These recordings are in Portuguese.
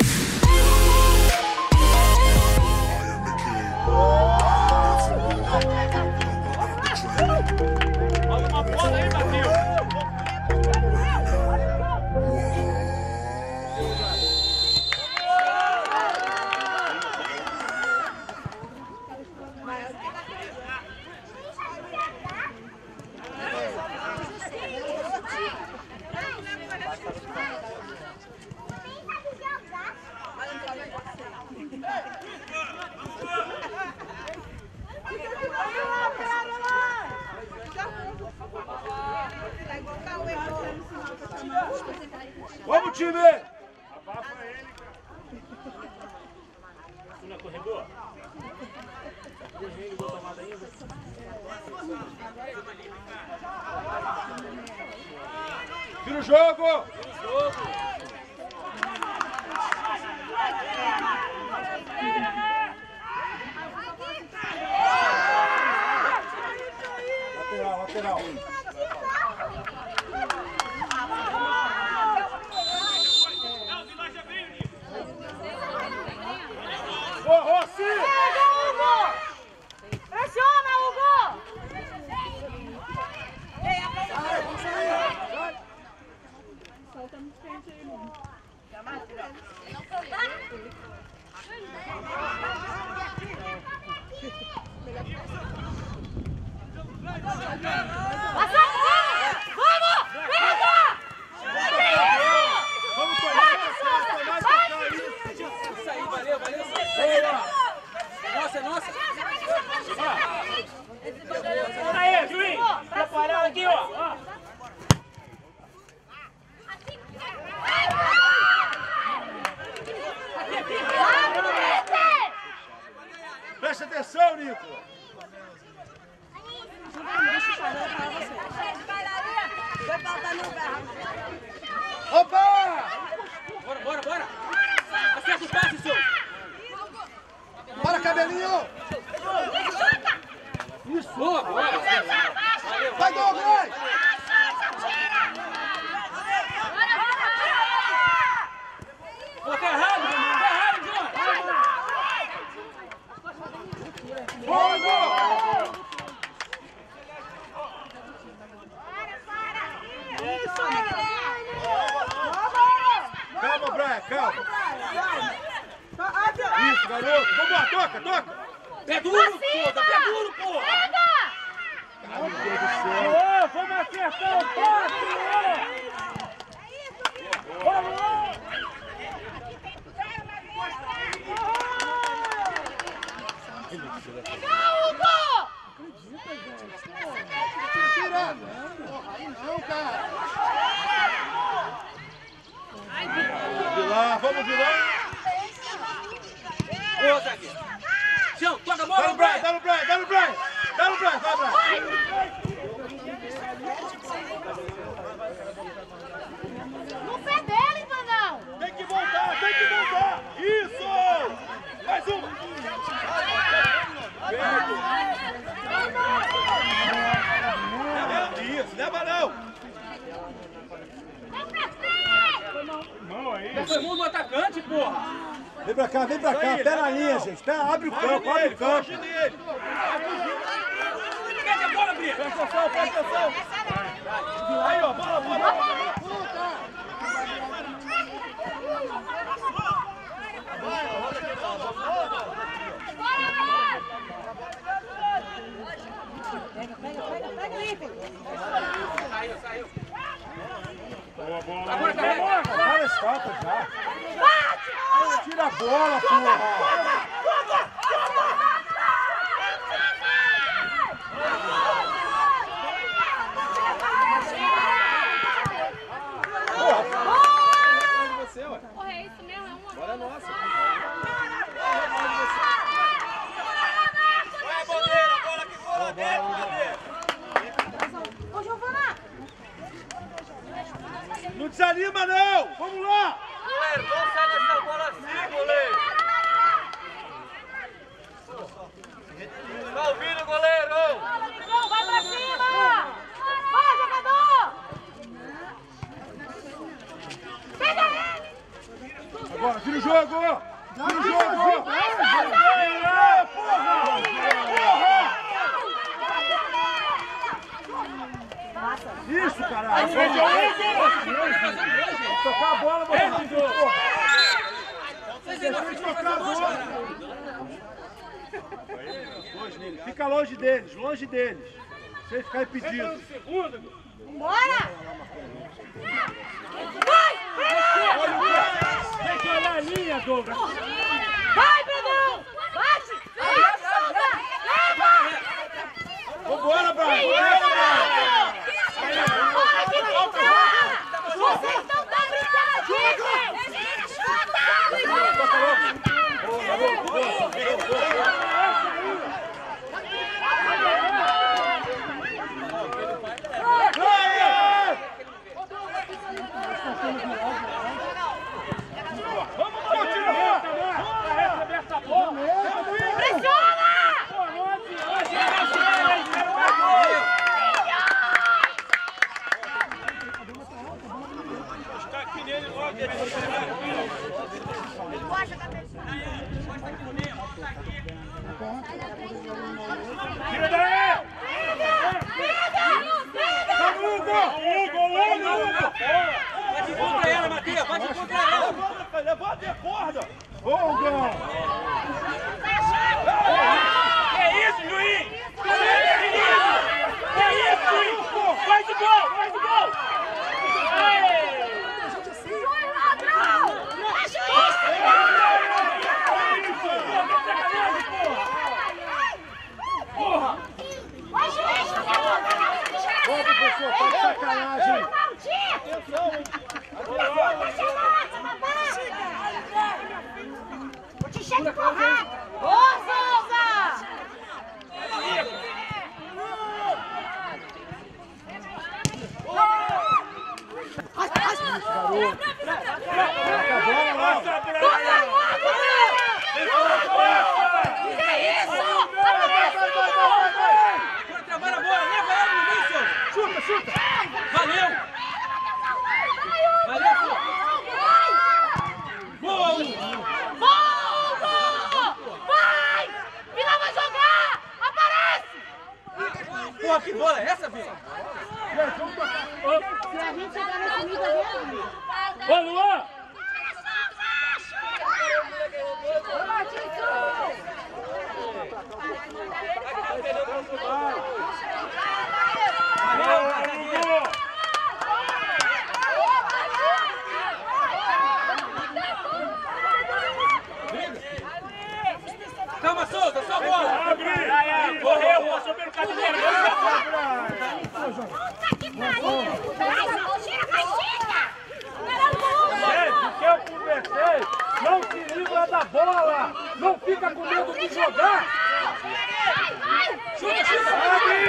Vamos, Não corregou? Correndo, deu tomada ainda. Vira o jogo! Lateral, lateral. Ô, Rossi! Pressiona, Hugo! Passa aqui! Vamos! Pega! Vamos tomar essa festa, mais pra cá, isso! Isso aí, valeu, valeu. Boa. Nossa, nossa. Aí, juiz! Preparado aqui, ó. ó. Presta atenção, Nico! Opa! Bora, bora, bora. Acerta o passe, seu. Bora, cabelinho! Boa, boa. Valeu. Vai, Douglas! Pô, tá errado, tá errado, John. Boa, gol! Calma, Brian, calma! Isso, garoto! Vambora, toca, toca! Pé duro, pô. Tá pé duro, pô. Meu Deus do céu! Ô, vamos acertar o passe! Tira! Aí não, cara! Vamos vilar, vamos vilar! Boa, zagueiro. Chão, toca a bola, Dá no Brian, dá no Brian, dá Brian! No Brian, vai, Brian! No pé dele, Vandão! Tem que voltar, tem que voltar! Isso! Mais! Leva- Isso, leva não! Mão aí. Já foi mundo atacante, porra. Vem pra cá, vem pra cá, pé na linha, gente. Pé, abre o campo, abre o campo. Pede a bola, Brito. Presta atenção, presta atenção. Aí, ó, bola, bola. Saiu, saiu. Boa bola. Agora, bola. Várias faltas já. Tira a bola, porra. Porra, é isso mesmo? É uma Bora nossa. Vai, bandeira, bola que for lá dentro, bandeira. Ô, Giovana! Não desanima, não. Vamos lá. Goleiro, vamos sair dessa bola assim, goleiro. jogo! Vira o jogo! Vira, porra! Porra! Isso, caralho! Tocar a bola, você tem que tocar a bola! Fica longe deles, longe deles. Sem ficar impedido. Bora! Tem que olhar a linha, Douglas. Levanta, levanta e acorda! Hugo! Que isso, juiz? Que isso? Que isso, juiz? Faz o gol, faz o gol! Ei! Juiz ladrão! É juiz! Ô, juiz! Ô, professor, tá de sacanagem! Vou te encher de porrada! Ô, Souza! Passa, Brian! Que isso? Bora, trabalha a bola. Leva ela no início. Chuta, chuta! Valeu. Valeu, Boa, Hugo. Volvo! Vai! Vila vai jogar! Aparece! Porra, que bola é essa, Vila? Ô, Luan! Valeu, Hugo. Calma, Souza, só bola. Abre! Correu, passou pelo caminheiro. Gente, o que eu conversei, não se livra da bola! Não fica com medo de jogar! Chuta, chuta! Abre!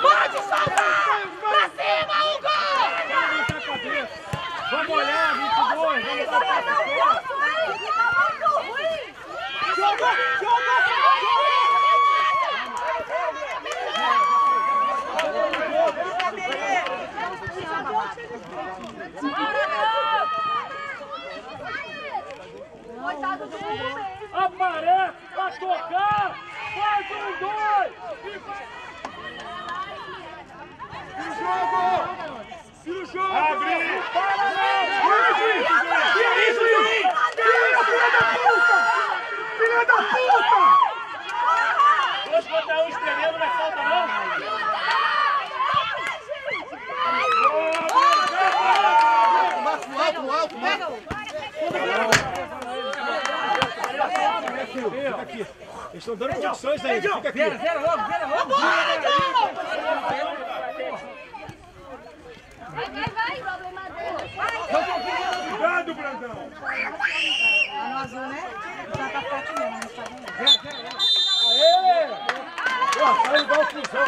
Pode soltar! Pra cima, Hugo! Levantar a cabeça! Vamos olhar, 22, vamos passar Aparece pra tocar! Faz um, dois! E vai! Tira o jogo! Abre! Que isso, juiz? Filha da puta! Filha da puta! Dois contra um espremendo, não é falta não! Fica aqui. Eles estão dando condições ainda. Fica aqui. Vera, Vera, logo, Vera, logo. Vai, vai, vai! Problema Cuidado, Brandão. Aê! Pô, saiu igual o fusão.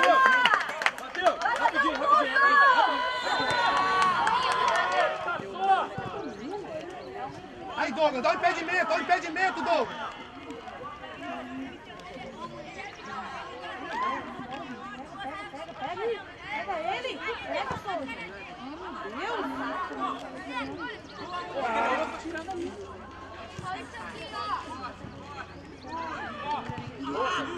Bateu. Rapidinho, rapidinho. Aí, Douglas, dá o impedimento, dá o impedimento, Douglas. 와.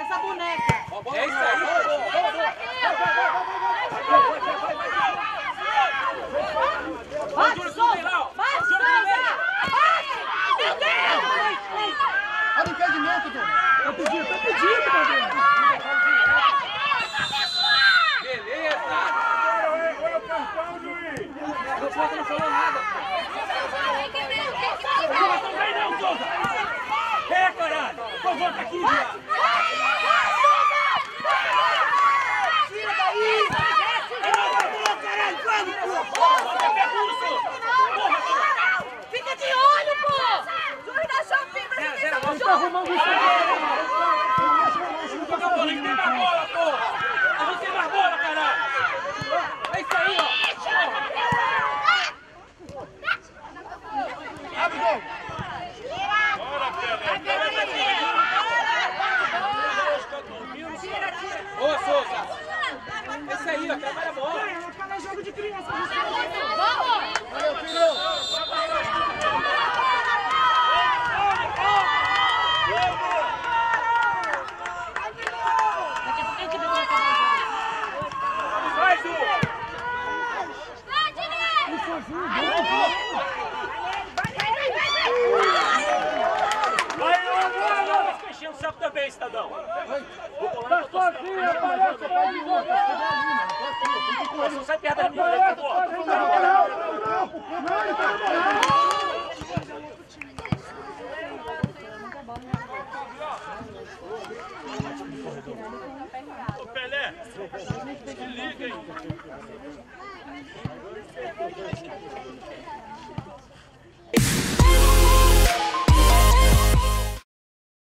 Essa boneca. É isso aí. Bate, Souza! Bate, Souza! Meu Deus! Olha o impedimento, Dom. Tá pedindo, tá pedindo, Dom. Beleza. Olha, o cartão, juiz. O Souza não falou nada. Não vem não, Souza! É, caralho! Então volta aqui, viado! Tira daí! Volta, pega o Souza! Fica de olho, pô! Juiz da Shopping, presta atenção no jogo! Toca a bola, a gente tem mais bola, porra! A gente tem mais bola, caralho! É isso aí, ó. Abre o gol. Ô, Souza. É isso aí, ó. Trabalha a bola. Vamos! Valeu, filho. Vai, Ju! Vai, Vai ficar enchendo o saco também, cidadão! Tá sozinho, aparece, pode ir. Pô, você não sai perto da minha! Não, não, não. Não, tá Ô, Pelé! Se liga aí!